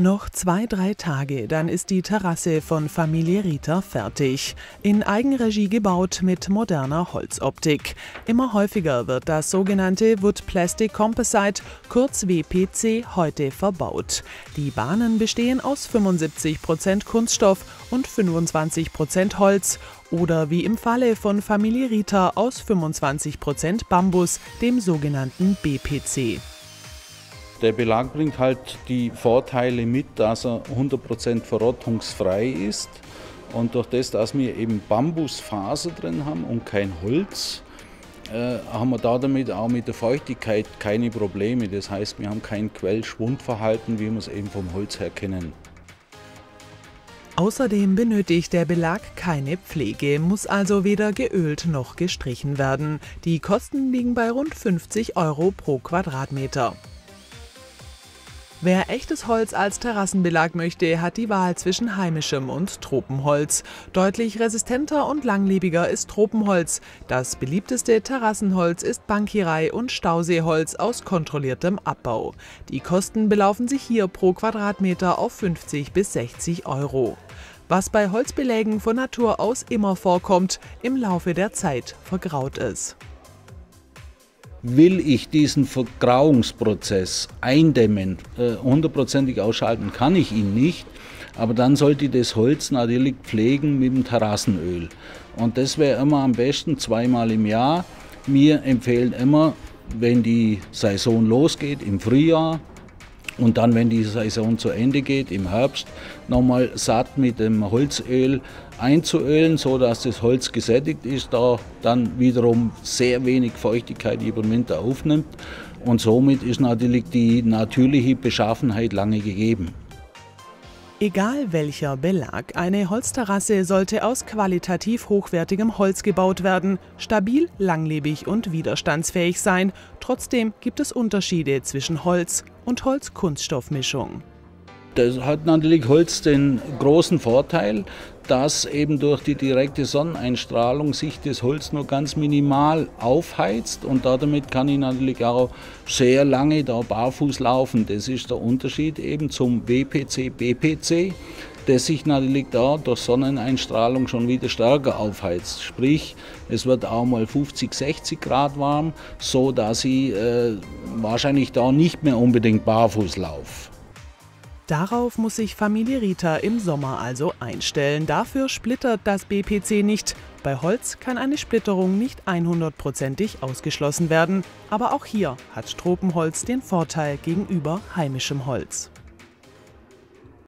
Noch zwei, drei Tage, dann ist die Terrasse von Familie Rieter fertig. In Eigenregie gebaut mit moderner Holzoptik. Immer häufiger wird das sogenannte Wood Plastic Composite, kurz WPC, heute verbaut. Die Bahnen bestehen aus 75% Kunststoff und 25% Holz oder wie im Falle von Familie Rieter aus 25% Bambus, dem sogenannten BPC. Der Belag bringt halt die Vorteile mit, dass er 100% verrottungsfrei ist. Und durch das, dass wir eben Bambusfaser drin haben und kein Holz, äh, haben wir da damit auch mit der Feuchtigkeit keine Probleme. Das heißt, wir haben kein Quellschwundverhalten, wie wir es eben vom Holz her kennen. Außerdem benötigt der Belag keine Pflege, muss also weder geölt noch gestrichen werden. Die Kosten liegen bei rund 50 Euro pro Quadratmeter. Wer echtes Holz als Terrassenbelag möchte, hat die Wahl zwischen heimischem und Tropenholz. Deutlich resistenter und langlebiger ist Tropenholz. Das beliebteste Terrassenholz ist Bankierei und Stauseeholz aus kontrolliertem Abbau. Die Kosten belaufen sich hier pro Quadratmeter auf 50 bis 60 Euro. Was bei Holzbelägen von Natur aus immer vorkommt, im Laufe der Zeit vergraut es. Will ich diesen Vergrauungsprozess eindämmen, äh, hundertprozentig ausschalten kann ich ihn nicht, aber dann sollte ich das Holz natürlich pflegen mit dem Terrassenöl. Und das wäre immer am besten zweimal im Jahr. Wir empfehlen immer, wenn die Saison losgeht, im Frühjahr, und dann, wenn die Saison zu Ende geht, im Herbst, nochmal satt mit dem Holzöl einzuölen, sodass das Holz gesättigt ist, da dann wiederum sehr wenig Feuchtigkeit über den Winter aufnimmt. Und somit ist natürlich die natürliche Beschaffenheit lange gegeben. Egal welcher Belag, eine Holzterrasse sollte aus qualitativ hochwertigem Holz gebaut werden, stabil, langlebig und widerstandsfähig sein. Trotzdem gibt es Unterschiede zwischen Holz und Holz-Kunststoffmischung. Das hat natürlich Holz den großen Vorteil, dass eben durch die direkte Sonneneinstrahlung sich das Holz nur ganz minimal aufheizt und damit kann ich natürlich auch sehr lange da barfuß laufen. Das ist der Unterschied eben zum WPC, BPC, das sich natürlich da durch Sonneneinstrahlung schon wieder stärker aufheizt. Sprich, es wird auch mal 50, 60 Grad warm, so dass ich äh, wahrscheinlich da nicht mehr unbedingt barfuß laufe. Darauf muss sich Familie Rita im Sommer also einstellen. Dafür splittert das BPC nicht. Bei Holz kann eine Splitterung nicht 100%ig ausgeschlossen werden. Aber auch hier hat Tropenholz den Vorteil gegenüber heimischem Holz.